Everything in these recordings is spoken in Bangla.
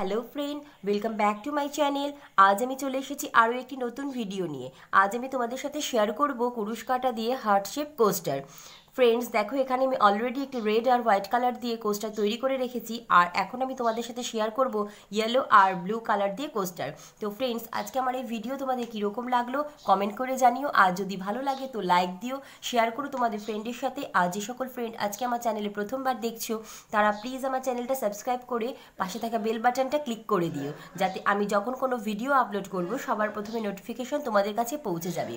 Hello friend welcome back to my channel আজ আমি চলে এসেছি আরও একটি নতুন ভিডিও নিয়ে। আজ আমি তোমাদের সাথে শেয়ার করব কুরুশ কাটা দিয়ে হার্ট শেপ কোস্টার ফ্রেন্ডস দেখো, এখানে আমি অলরেডি একটি রেড আর হোয়াইট কালার দিয়ে কোস্টার তৈরি করে রেখেছি। আর এখন আমি তোমাদের সাথে শেয়ার করব ইয়েলো আর ব্লু কালার দিয়ে কোস্টার তো ফ্রেন্ডস আজকে আমার এই ভিডিও তোমাদের কীরকম লাগল কমেন্ট করে জানিও। আর যদি ভালো লাগে তো লাইক দিও। শেয়ার করো তোমাদের ফ্রেন্ডের সাথে। আর যে সকল ফ্রেন্ড আজকে আমার চ্যানেলে প্রথমবার দেখছ, তারা প্লিজ আমার চ্যানেলটা সাবস্ক্রাইব করে পাশে থাকা বেল বাটনটা ক্লিক করে দিও। যাতে আমি যখন কোনো ভিডিও আপলোড করব, সবার প্রথমে নোটিফিকেশন তোমাদের কাছে পৌঁছে যাবে।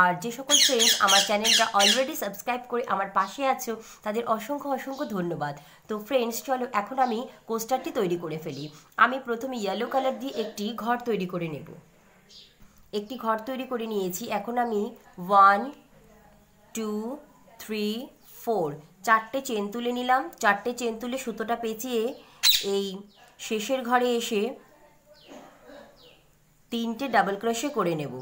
আর যে সকল ফ্রেন্ডস আমার চ্যানেলটা অলরেডি সাবস্ক্রাইব করে, আমার পাশে আছো, তাদের অসংখ্য অসংখ্য ধন্যবাদ। তো ফ্রেন্ডস চলো এখন আমি কোস্টারটি তৈরি করে ফেলি। আমি প্রথমে ইয়েলো কালার দিয়ে একটি ঘর তৈরি করে নেব। একটি ঘর তৈরি করে নিয়েছি। এখন আমি ওয়ান টু থ্রি ফোর চারটে চেন তুলে নিলাম। চারটে চেন তুলে সুতোটা পেঁচিয়ে এই শেষের ঘরে এসে তিনটে ডাবল ক্রশে করে নেব।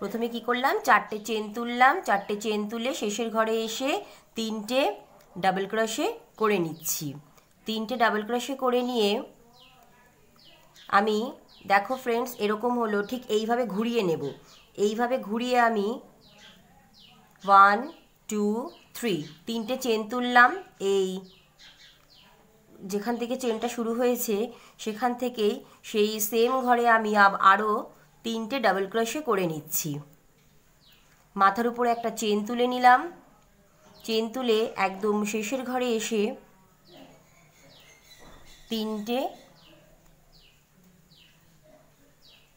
প্রথমে কি করলাম? চারটে চেন তুললাম। চারটে চেন তুলে শেষের ঘরে এসে তিনটে ডাবল ক্রশে করে নিচ্ছি। তিনটে ডাবল ক্রশে করে নিয়ে আমি, দেখো ফ্রেন্ডস এরকম হলো, ঠিক এইভাবে ঘুরিয়ে নেব। এইভাবে ঘুরিয়ে আমি ওয়ান টু থ্রি তিনটে চেন তুললাম। এই যেখান থেকে চেনটা শুরু হয়েছে, সেখান থেকেই সেই সেম ঘরে আমি আরও তিনটে ডাবল ক্রশে করে নিচ্ছি। মাথার উপরে একটা চেন তুলে নিলাম। চেন তুলে একদম শেষের ঘরে এসে তিনটে,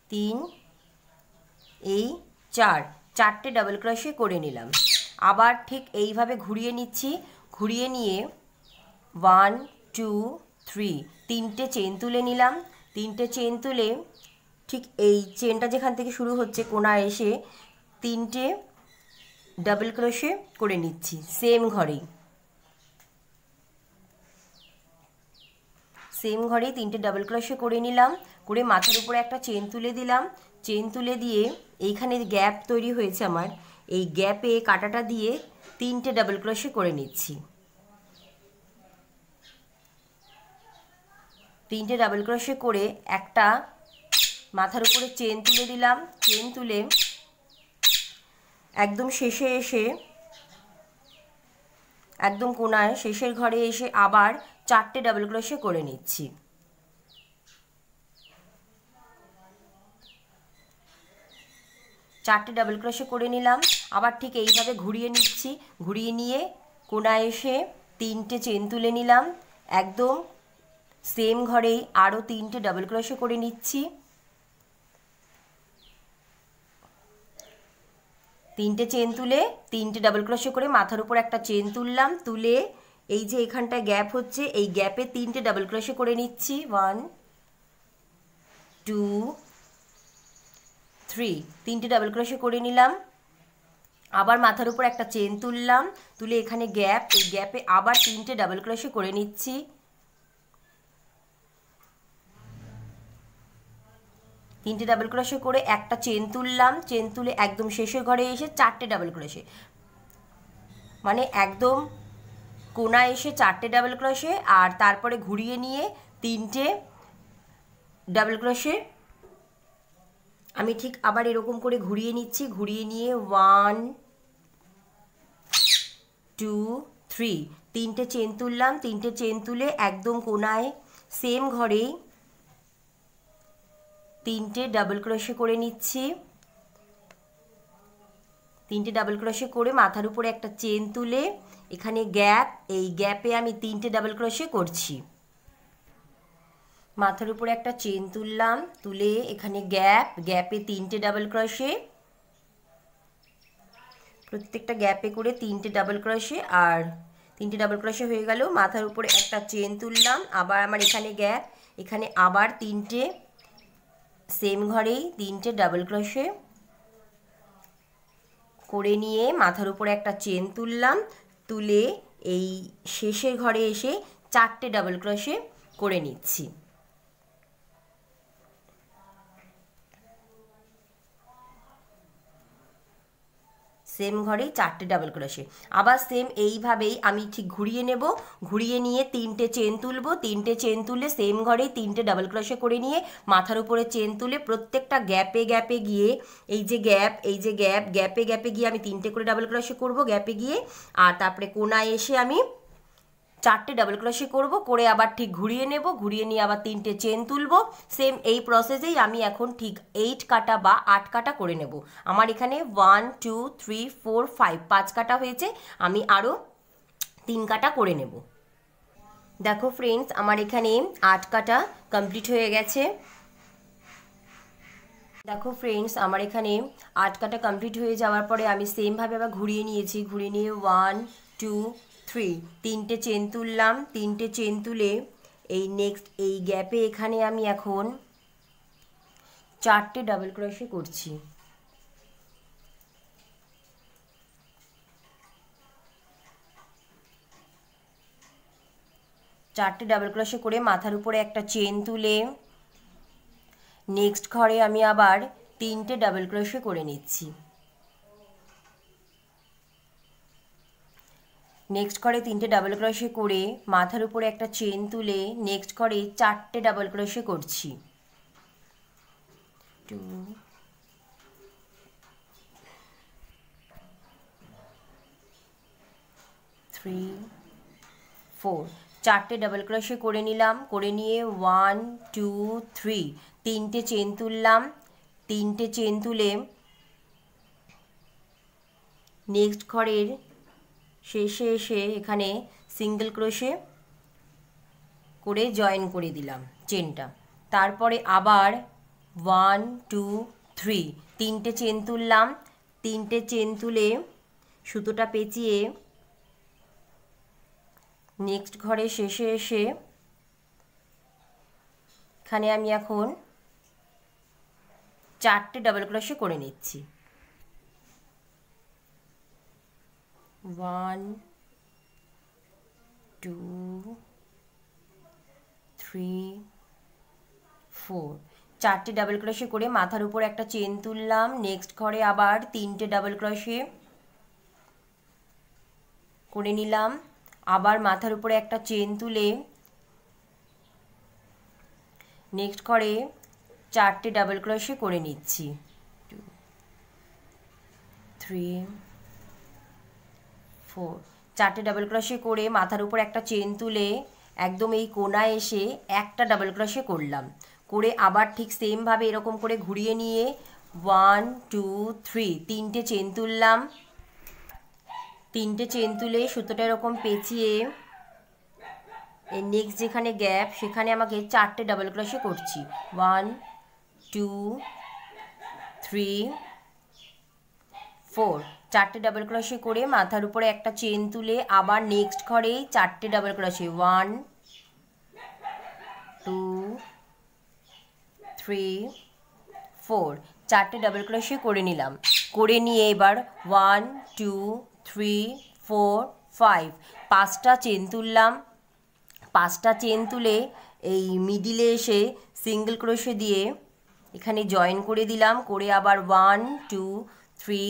তিন, এই চার, চারটে ডাবল ক্রশে করে নিলাম। আবার ঠিক এইভাবে ঘুরিয়ে নিচ্ছি। ঘুরিয়ে নিয়ে ওয়ান টু থ্রি তিনটে চেন তুলে নিলাম। তিনটে চেন তুলে ঠিক এই চেনটা যেখান থেকে শুরু হচ্ছে কোনা এসে তিনটে ডাবল ক্রোশে করে নিচ্ছি সেম ঘরেই। সেম ঘরে তিনটে ডাবল ক্রোশে করে নিলাম, করে মাথার উপরে একটা চেন তুলে দিলাম। চেন তুলে দিয়ে এইখানে গ্যাপ তৈরি হয়েছে আমার, এই গ্যাপে কাটাটা দিয়ে তিনটে ডাবল ক্রোশে করে নিচ্ছি। তিনটে ডাবল ক্রোশে করে একটা মাথার উপরে চেন তুলে দিলাম। চেন তুলে একদম শেষে এসে, একদম কোনায়, শেষের ঘরে এসে আবার চারটে ডাবল ক্রোশে করে নিচ্ছি। চারটে ডাবল ক্রোশে করে নিলাম। আবার ঠিক এইভাবে ঘুরিয়ে নিচ্ছি। ঘুরিয়ে নিয়ে কোনায় এসে তিনটে চেন তুলে নিলাম। একদম সেম ঘরেই আরও তিনটে ডাবল ক্রোশে করে নিচ্ছি। তিনটে চেন তুলে, তিনটে ডাবল ক্রোশে করে মাথার উপর একটা চেন তুললাম, তুলে এই যে এখানটা গ্যাপ হচ্ছে, এই গ্যাপে তিনটে ডাবল ক্রোশে করে নিচ্ছি। ওয়ান টু থ্রি তিনটে ডাবল ক্রোশে করে নিলাম। আবার মাথার উপর একটা চেন তুললাম, তুলে এখানে গ্যাপ এই গ্যাপে আবার তিনটে ডাবল ক্রোশে করে নিচ্ছি। তিনটে ডাবল ক্রোশে করে একটা চেন তুললাম চেন তুলে একদম শেষের ঘরে এসে চারটে ডাবল ক্রোশে মানে একদম কোনা এসে চারটে ডাবল ক্রোশে আর তারপরে ঘুরিয়ে নিয়ে তিনটে ডাবল ক্রোশে আমি ঠিক আবার এরকম করে ঘুরিয়ে নিচ্ছি, ঘুরিয়ে নিয়ে ওয়ান টু থ্রি তিনটে চেন তুললাম, তিনটে চেন তুলে একদম কোনায় সেম ঘরেই তিনটে ডাবল ক্রোশে করে নিচ্ছি। তিনটে ডাবল ক্রোশে করে মাথার উপরে একটা চেন তুলে এখানে গ্যাপ এই গ্যাপে আমি তিনটে ডাবল ক্রোশে করছি। মাথার উপরে একটা চেন তুললাম, তুলে এখানে গ্যাপ গ্যাপে তিনটে ডাবল ক্রোশে প্রত্যেকটা গ্যাপে করে তিনটে ডাবল ক্রোশে আর তিনটে ডাবল ক্রোশে হয়ে গেল। মাথার উপরে একটা চেন তুললাম, আবার আমার এখানে গ্যাপ এখানে আবার তিনটে। সেম ঘরেই তিনটে ডাবল ক্রোশে করে নিয়ে মাথার উপরে একটা চেন তুললাম, তুলে এই শেষের ঘরে এসে চারটে ডাবল ক্রোশে করে নিচ্ছি। সেম ঘরেই চারটে ডাবল ক্রোশে আবার সেম এইভাবেই আমি ঠিক ঘুরিয়ে নেব, ঘুরিয়ে নিয়ে তিনটে চেন তুলবো, তিনটে চেন তুলে সেম ঘরেই তিনটে ডাবল ক্রোশে করে নিয়ে মাথার উপরে চেন তুলে প্রত্যেকটা গ্যাপে গ্যাপে গিয়ে এই যে গ্যাপ এই যে গ্যাপ গ্যাপে গ্যাপে গিয়ে আমি তিনটে করে ডাবল ক্রোশে করব গ্যাপে গিয়ে আর তারপরে কোনায় এসে আমি চারটে ডাবল ক্রোশে করব, করে আবার ঠিক ঘুরিয়ে নেব, ঘুরিয়ে নিয়ে আবার তিনটে চেন তুলব। সেম এই প্রসেসেই আমি এখন ঠিক এইট কাটা বা আট কাটা করে নেব। আমার এখানে one two three four five পাঁচ কাটা হয়েছে, আমি আরও তিন কাটা করে নেব। দেখো ফ্রেন্ডস আমার এখানে আট কাটা কমপ্লিট হয়ে গেছে। দেখো ফ্রেন্ডস আমার এখানে আট কাটা কমপ্লিট হয়ে যাওয়ার পরে আমি সেমভাবে আবার ঘুরিয়ে নিয়েছি। ঘুরিয়ে নিয়ে ওয়ান টু থ্রি তিনটে চেন তুললাম, তিনটে চেন তুলে এই নেক্সট এই গ্যাপে এখানে আমি এখন চারটে ডাবল ক্রোশে করছি। চারটে ডাবল ক্রোশে করে মাথার উপরে একটা চেন তুলে নেক্সট ঘরে আমি আবার তিনটে ডাবল ক্রোশে করে নিচ্ছি। নেক্সট ঘরে তিনটে ডাবল ক্রোশে করে মাথার উপরে একটা চেন তুলে নেক্সট ঘরে চারটে ডাবল ক্রোশে করছি। টু থ্রি ফোর চারটে ডাবল ক্রোশে করে নিলাম, করে নিয়ে ওয়ান টু থ্রি তিনটে চেন তুললাম, তিনটে চেন তুলে নেক্সট ঘরের শেষে এসে এখানে সিঙ্গেল ক্রোশে করে জয়েন করে দিলাম চেনটা তারপরে আবার ওয়ান টু থ্রি তিনটে চেন তুললাম। তিনটে চেন তুলে সুতোটা পেঁচিয়ে নেক্সট ঘরে শেষে এসে এখানে আমি এখন চারটে ডাবল ক্রোশে করে নিচ্ছি। ওয়ান টু থ্রি ফোর চারটে ডাবল ক্রোশে করে মাথার উপর একটা চেন তুললাম। নেক্সট ঘরে আবার তিনটে ডাবল ক্রোশে করে নিলাম। আবার মাথার উপরে একটা চেন তুলে নেক্সট ঘরে চারটে ডাবল ক্রোশে করে নিচ্ছি। টু থ্রি ফোর চারটে ডাবল ক্রোশে করে মাথার উপর একটা চেন তুলে একদম এই কোনায় এসে একটা ডাবল ক্রোশে করলাম। করে আবার ঠিক সেমভাবে এরকম করে ঘুরিয়ে নিয়ে ওয়ান টু থ্রি তিনটে চেন তুললাম। তিনটে চেন তুলে সুতোটা এরকম পেঁচিয়ে নেক্সট যেখানে গ্যাপ সেখানে আমাকে চারটে ডাবল ক্রোশে করছি। ওয়ান টু থ্রি ফোর চারটে ডাবল ক্রোশে করে মাথার উপরে একটা চেন তুলে আবার নেক্সট ঘরেই চারটে double crochet one two three four চারটে ডাবল ক্রোশে করে নিলাম। করে নিয়ে এবার one two three four five পাঁচটা চেন তুললাম। পাঁচটা চেন তুলে এই মিডিলে এসে সিঙ্গেল ক্রোশে দিয়ে এখানে জয়েন করে দিলাম। করে আবার one two three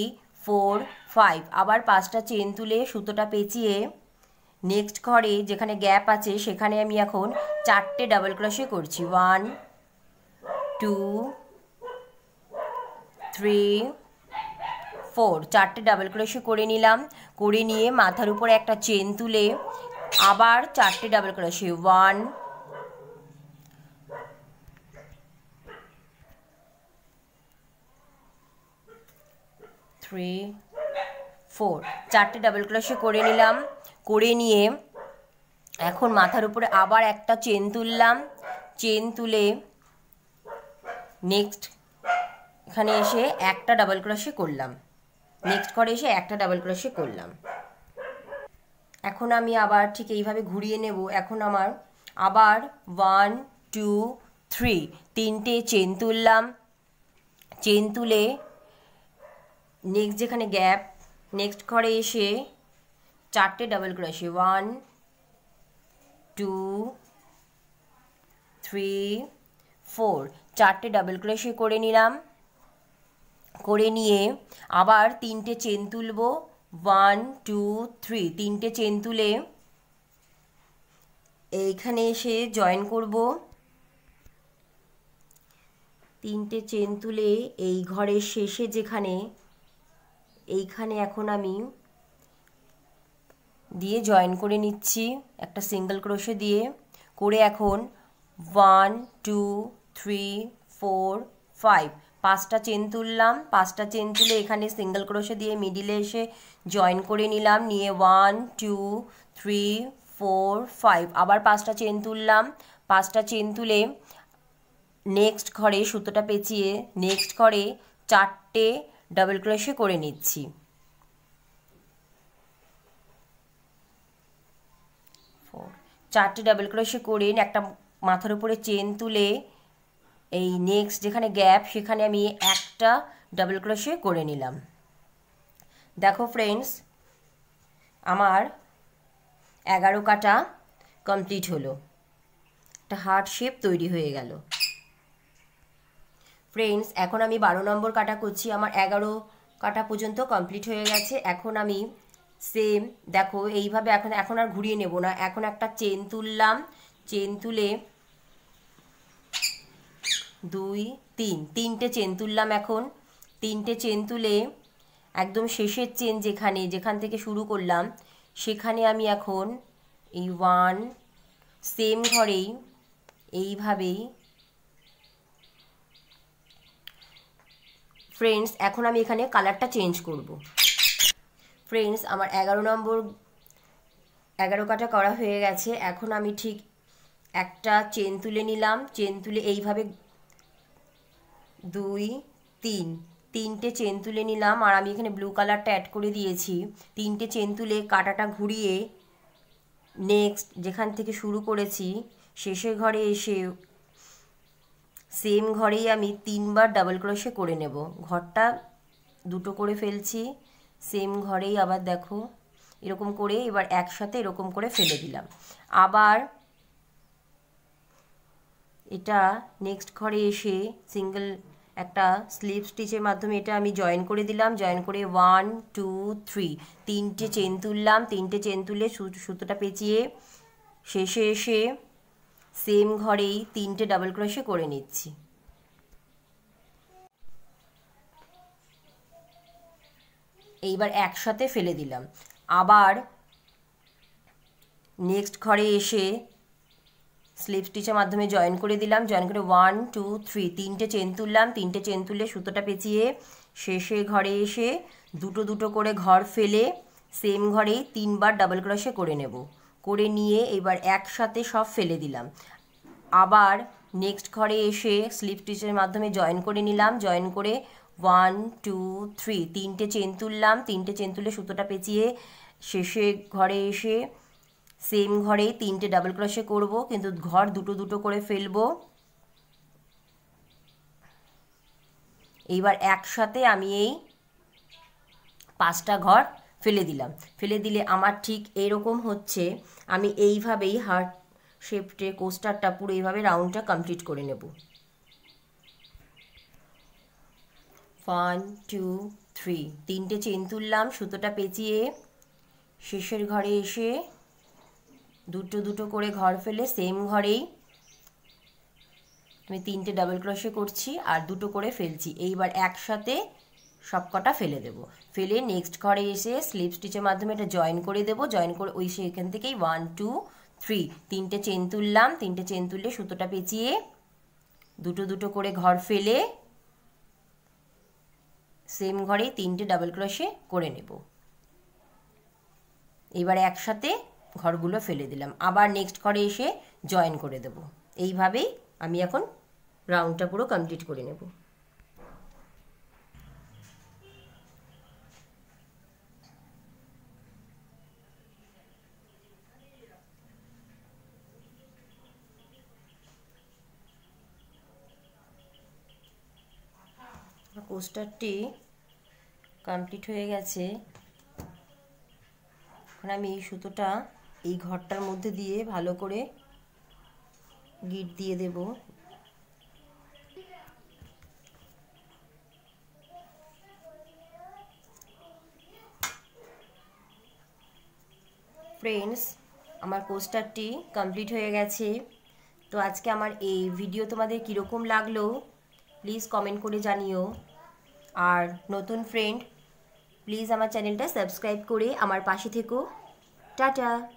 four five আবার পাঁচটা চেন তুলে সুতোটা পেঁচিয়ে নেক্সট ঘরে যেখানে গ্যাপ আছে, সেখানে আমি এখন চারটে ডাবল ক্রোশে করছি। ওয়ান টু থ্রি ফোর চারটে ডাবল ক্রোশে করে নিলাম। করে নিয়ে মাথার উপরে একটা চেন তুলে আবার চারটে double crochet one three four চারটে ডাবল ক্রোশে করে নিলাম, করে নিয়ে এখন মাথার উপরে আবার একটা চেন তুললাম। চেন তুলে নেক্সট এখানে এসে একটা ডাবল ক্রোশে করলাম। নেক্সট করে এসে একটা ডাবল ক্রোশে করলাম। এখন আমি আবার ঠিক এইভাবে ঘুরিয়ে নেব। এখন আমার আবার ওয়ান টু থ্রি তিনটে চেন তুললাম। চেন তুলে নেক্সট যেখানে গ্যাপ নেক্সট ঘরে এসে চারটে double crochet one two three four চারটে ডাবল ক্রোশে করে নিলাম। করে নিয়ে আবার তিনটে চেন তুলব। ওয়ান টু থ্রি তিনটে চেন তুলে এইখানে এসে জয়েন করব। তিনটে চেন তুলে এই ঘরের শেষে যেখানে এইখানে এখন আমি দিয়ে জয়েন করে নিচ্ছি। একটা সিঙ্গেল ক্রোশে দিয়ে করে এখন one two three four five পাঁচটা চেন তুললাম। পাঁচটা চেন তুলে এখানে সিঙ্গেল ক্রোশে দিয়ে মিডিলে এসে জয়েন করে নিলাম। নিয়ে one two three four five আবার পাঁচটা চেন তুললাম। পাঁচটা চেন তুলে নেক্সট ঘরে সুতোটা পেঁচিয়ে নেক্সট ঘরে চারটে ডাবল ক্রোশে করে নিচ্ছি। চারটে ডাবল ক্রোশে করে একটা মাথার উপরে চেন তুলে এই নেক্সট যেখানে গ্যাপ সেখানে আমি একটা ডাবল ক্রোশে করে নিলাম। দেখো ফ্রেন্ডস আমার এগারো কাটা কমপ্লিট হলো। একটা হার্ট শেপ তৈরি হয়ে গেল। ফ্রেন্ডস এখন আমি বারো নম্বর কাটা করছি। আমার এগারো কাটা পর্যন্ত কমপ্লিট হয়ে গেছে। এখন আমি সেম দেখো, এইভাবে এখন এখন আর ঘুরিয়ে নেব না। এখন একটা চেন তুললাম। চেন তুলে দুই, তিন, তিনটে চেন তুললাম এখন। তিনটে চেন তুলে একদম শেষের চেন যেখানে, যেখান থেকে শুরু করলাম, সেখানে আমি এখন এই ওয়ান সেম ঘরেই এইভাবেই ফ্রেন্ডস এখন আমি এখানে কালারটা চেঞ্জ করব। ফ্রেন্ডস আমার এগারো নম্বর, এগারো কাটা করা হয়ে গেছে। এখন আমি ঠিক একটা চেন তুলে নিলাম। চেন তুলে এইভাবে দুই, তিন, তিনটে চেন তুলে নিলাম। আর আমি এখানে ব্লু কালারটা অ্যাড করে দিয়েছি। তিনটে চেন তুলে কাটাটা ঘুরিয়ে নেক্সট যেখান থেকে শুরু করেছি, শেষের ঘরে এসে সেম ঘরেই আমি তিনবার ডাবল ক্রোশে করে নেব। ঘরটা দুটো করে ফেলছি। সেম ঘরেই আবার দেখো, এরকম করে এবার একসাথে এরকম করে ফেলে দিলাম। আবার এটা নেক্সট ঘরে এসে সিঙ্গেল একটা স্লিপ স্টিচের মাধ্যমে এটা আমি জয়েন করে দিলাম। জয়েন করে ওয়ান টু থ্রি তিনটে চেন তুললাম। তিনটে চেন তুলে সুতোটা পেঁচিয়ে শেষে এসে সেম ঘরেই তিনটে ডাবল ক্রোশে করে নিচ্ছি। এইবার একসাথে ফেলে দিলাম। আবার নেক্সট ঘরে এসে স্লিপ স্টিচের মাধ্যমে জয়েন করে দিলাম। জয়েন করে ওয়ান টু থ্রি তিনটে চেন তুললাম। তিনটে চেন তুলে সুতোটা পেঁচিয়ে শেষে ঘরে এসে দুটো দুটো করে ঘর ফেলে সেম ঘরেই তিনবার ডাবল ক্রশে করে নেব। করে নিয়ে এবার একসাথে সব ফেলে দিলাম। আবার নেক্সট ঘরে এসে স্লিপ স্টিচের মাধ্যমে জয়েন করে নিলাম। জয়েন করে ওয়ান টু থ্রি তিনটে চেন তুললাম। তিনটে চেন তুলে সুতোটা পেঁচিয়ে শেষে ঘরে এসে সেম ঘরেই তিনটে ডাবল ক্রশে করব। কিন্তু ঘর দুটো দুটো করে ফেলব। এইবার একসাথে আমি এই পাঁচটা ঘর ফেলে দিলাম। ফেলে দিলে আমার ঠিক এরকম হচ্ছে, আমি এইভাবেই হার্ট শেপটে কোস্টারটা পুরো এইভাবে রাউন্ডটা কমপ্লিট করে নেব। ওয়ান টু থ্রি তিনটে চেন তুললাম, সুতোটা পেঁচিয়ে শেষের ঘরে এসে দুটো দুটো করে ঘর ফেলে সেম ঘরেই আমি তিনটে ডাবল ক্রশে করছি আর দুটো করে ফেলছি। এইবার একসাথে সব কটা ফেলে দেব। ফেলে নেক্সট ঘরে এসে স্লিপ স্টিচের মাধ্যমে এটা জয়েন করে দেব। জয়েন করে ওই সেখান থেকেই ওয়ান টু থ্রি তিনটে চেন তুললাম। তিনটে চেন তুললে সুতোটা পেঁচিয়ে দুটো দুটো করে ঘর ফেলে সেম ঘরে তিনটে ডাবল ক্রশে করে নেব। এবার একসাথে ঘরগুলো ফেলে দিলাম। আবার নেক্সট ঘরে এসে জয়েন করে দেব। এইভাবেই আমি এখন রাউন্ডটা পুরো কমপ্লিট করে নেব। পোস্টারটি কমপ্লিট হয়ে গেছে। এখন আমি এই সুতোটা এই ঘরটার মধ্যে দিয়ে ভালো করে গিট দিয়ে দেব। ফ্রেন্ডস আমার পোস্টারটি কমপ্লিট হয়ে গেছে। তো আজকে আমার এই ভিডিও তোমাদের কীরকম লাগল প্লিজ কমেন্ট করে জানিও। আর নতুন ফ্রেন্ড প্লিজ আমার চ্যানেলটা সাবস্ক্রাইব করে আমার পাশে থেকো। টাটা।